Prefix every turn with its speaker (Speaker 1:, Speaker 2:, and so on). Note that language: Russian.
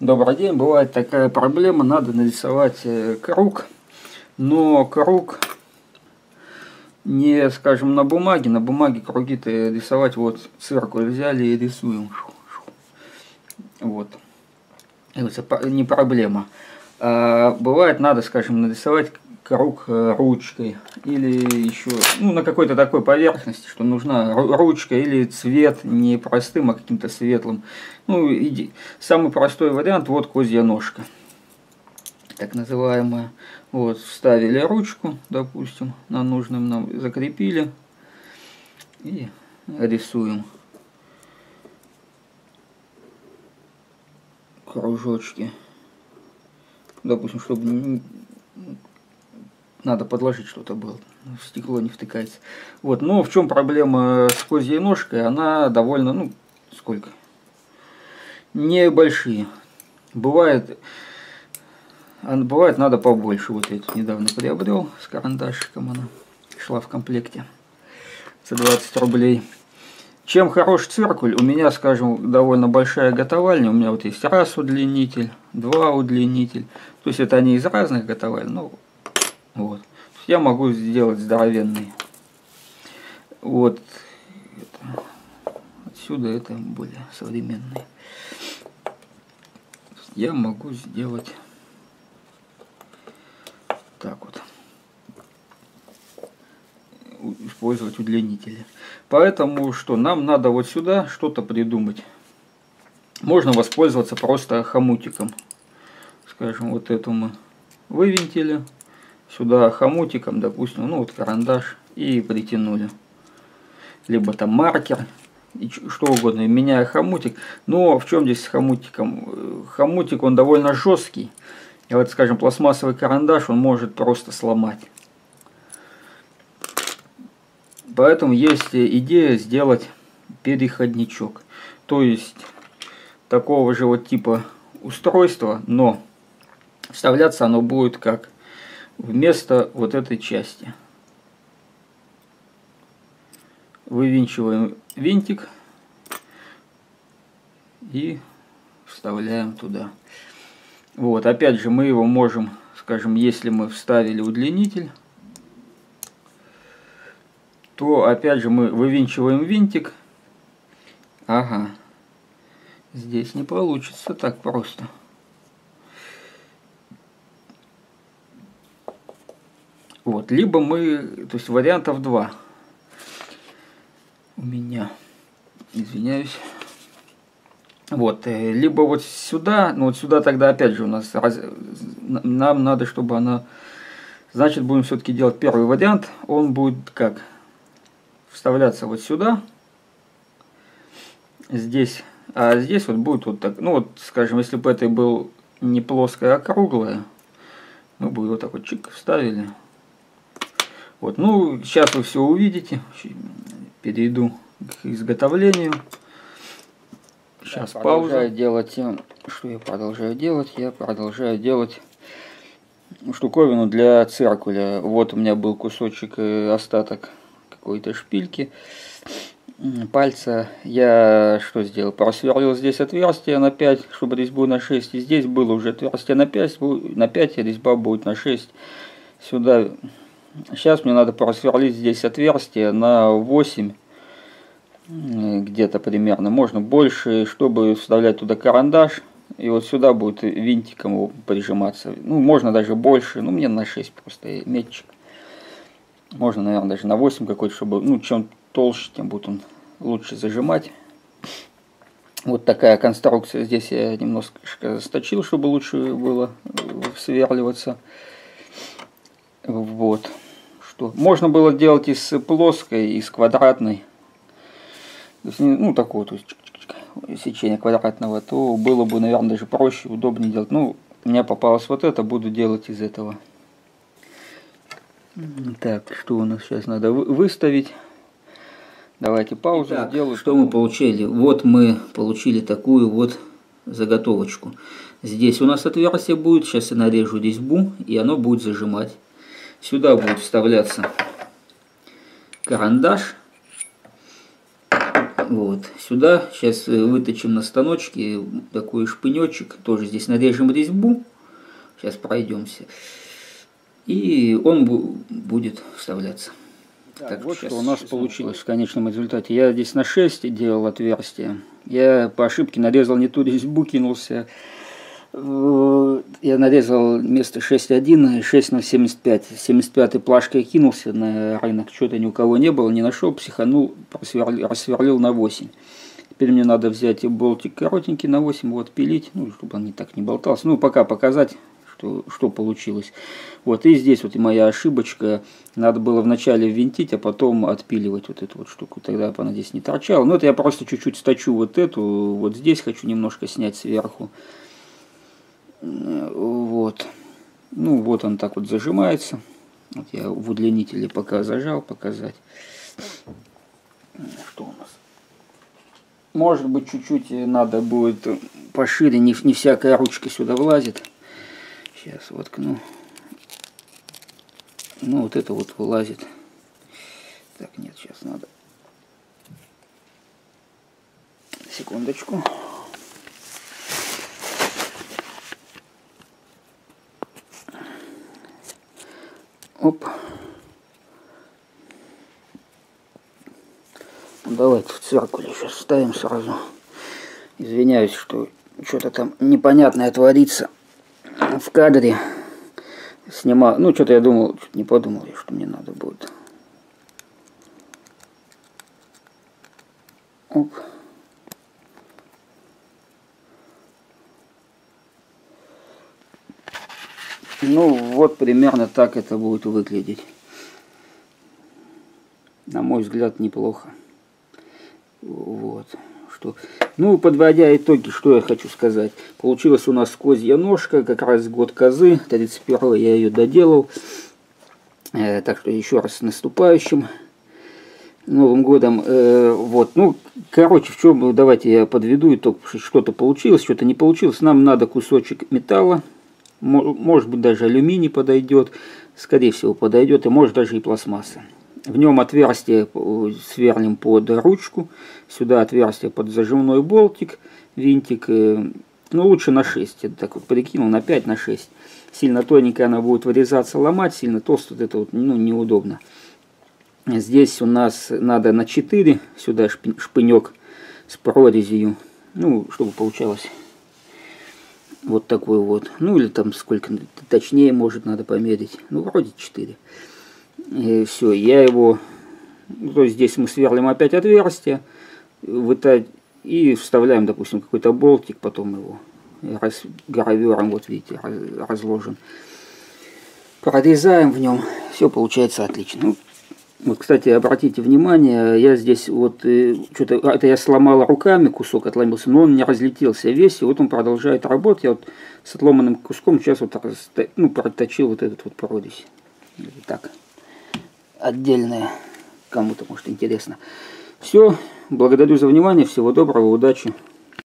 Speaker 1: Добрый день. Бывает такая проблема, надо нарисовать э, круг, но круг не, скажем, на бумаге. На бумаге круги-то рисовать вот циркуль взяли и рисуем. Вот. Это не проблема. А бывает, надо, скажем, нарисовать круг э, ручкой или еще ну, на какой-то такой поверхности, что нужна ручка или цвет не простым, а каким-то светлым. Ну, иди. самый простой вариант, вот козья ножка, так называемая. Вот, вставили ручку, допустим, на нужном нам закрепили и рисуем кружочки. Допустим, чтобы надо подложить что-то было. Стекло не втыкается. Вот, но в чем проблема с козьей ножкой? Она довольно, ну, сколько? Небольшие. Бывает, бывает надо побольше. Вот эту недавно приобрел с карандашиком. Она шла в комплекте за 20 рублей. Чем хорош циркуль? У меня, скажем, довольно большая готовальня. У меня вот есть раз удлинитель, два удлинитель. То есть это они из разных готоваль. Ну, вот. Я могу сделать здоровенный. Вот. Это. Отсюда это более современный. Я могу сделать так вот. Использовать удлинители. Поэтому что? Нам надо вот сюда что-то придумать. Можно воспользоваться просто хомутиком. Скажем, вот эту мы вывинтили сюда хомутиком, допустим, ну вот карандаш и притянули. Либо там маркер, и что угодно, меняя хомутик. Но в чем здесь с хомутиком? Хомутик он довольно жесткий. И вот, скажем, пластмассовый карандаш он может просто сломать. Поэтому есть идея сделать переходничок. То есть такого же вот типа устройства, но вставляться оно будет как вместо вот этой части. Вывинчиваем винтик и вставляем туда. Вот, опять же, мы его можем, скажем, если мы вставили удлинитель, то опять же мы вывинчиваем винтик. Ага, здесь не получится так просто. Вот, либо мы, то есть вариантов два. У меня, извиняюсь. Вот, э, либо вот сюда, ну вот сюда тогда опять же у нас, раз, нам надо, чтобы она, значит будем все-таки делать первый вариант, он будет как, вставляться вот сюда, здесь, а здесь вот будет вот так, ну вот, скажем, если бы это был не плоское, а круглое, мы бы вот так вот чик вставили, вот, ну, сейчас вы все увидите. Перейду к изготовлению. Сейчас я пауза. делать, что я продолжаю делать? Я продолжаю делать штуковину для циркуля. Вот у меня был кусочек, э, остаток какой-то шпильки пальца. Я что сделал? Просверлил здесь отверстие на 5, чтобы резьбу на 6. И здесь было уже отверстие на 5, на 5 резьба будет на 6. Сюда Сейчас мне надо просверлить здесь отверстие на 8 где-то примерно. Можно больше, чтобы вставлять туда карандаш. И вот сюда будет винтиком прижиматься. Ну, можно даже больше. Ну, мне на 6 просто метчик. Можно, наверное, даже на 8 какой-то, чтобы, ну, чем толще, тем будет он лучше зажимать. Вот такая конструкция. Здесь я немножко сточил, чтобы лучше было сверливаться. Вот. Что можно было делать из плоской, из квадратной. Есть, ну, такого, то есть, сечения квадратного, то было бы, наверное, даже проще, удобнее делать. Ну, у меня попалось вот это, буду делать из этого. Так, что у нас сейчас надо выставить? Давайте паузу Итак, сделаю. Что мы получили? Вот мы получили такую вот заготовочку. Здесь у нас отверстие будет, сейчас я нарежу резьбу, и оно будет зажимать. Сюда будет вставляться карандаш. Вот. Сюда сейчас выточим на станочке такой шпынечек. Тоже здесь нарежем резьбу. Сейчас пройдемся. И он будет вставляться. Так, так вот что у нас получилось в конечном результате. Я здесь на 6 делал отверстие. Я по ошибке нарезал не ту резьбу, кинулся. Я нарезал вместо 6.1 6 на 75. 75 плашкой кинулся на рынок, что-то ни у кого не было, не нашел, психанул, рассверлил на 8. Теперь мне надо взять болтик коротенький на 8, вот пилить, ну, чтобы он не так не болтался. Ну, пока показать, что, что получилось. Вот, и здесь вот и моя ошибочка. Надо было вначале ввинтить, а потом отпиливать вот эту вот штуку. Тогда бы она здесь не торчала. Ну, это я просто чуть-чуть сточу вот эту. Вот здесь хочу немножко снять сверху. Вот. Ну, вот он так вот зажимается. Вот я в удлинителе пока зажал, показать. Что у нас? Может быть, чуть-чуть надо будет пошире, не, не всякая ручка сюда влазит. Сейчас воткну. Ну, вот это вот вылазит. Так, нет, сейчас надо. Секундочку. Оп. Давайте в циркуле сейчас ставим сразу. Извиняюсь, что что-то там непонятное творится в кадре снимал. Ну, что-то я думал, что не подумал, что мне надо будет. Оп. Ну, вот примерно так это будет выглядеть. На мой взгляд, неплохо. Вот. Что ну, подводя итоги, что я хочу сказать. Получилась у нас козья ножка, как раз год козы, 31 я ее доделал. Э, так что еще раз с наступающим Новым годом. Э, вот, ну, короче, в чем, давайте я подведу итог, что-то получилось, что-то не получилось. Нам надо кусочек металла, может быть даже алюминий подойдет, скорее всего подойдет, и может даже и пластмасса. В нем отверстие сверлим под ручку, сюда отверстие под зажимной болтик, винтик, э, ну лучше на 6, я так вот прикинул, на 5, на 6. Сильно тоненькая она будет вырезаться, ломать, сильно толстая, это вот ну, неудобно. Здесь у нас надо на 4, сюда шпынек с прорезью, ну, чтобы получалось вот такой вот. Ну, или там сколько, точнее, может, надо померить. Ну, вроде 4. И все, я его, то есть здесь мы сверлим опять отверстие, и вставляем, допустим, какой-то болтик, потом его раз, гравером, вот видите, разложен. Прорезаем в нем, все получается отлично. Ну, вот, кстати, обратите внимание, я здесь вот, э, что-то, это я сломал руками, кусок отломился, но он не разлетелся весь, и вот он продолжает работать. Я вот с отломанным куском сейчас вот ну, проточил вот этот вот прорезь. Так отдельное, кому-то может интересно. Все, благодарю за внимание, всего доброго, удачи.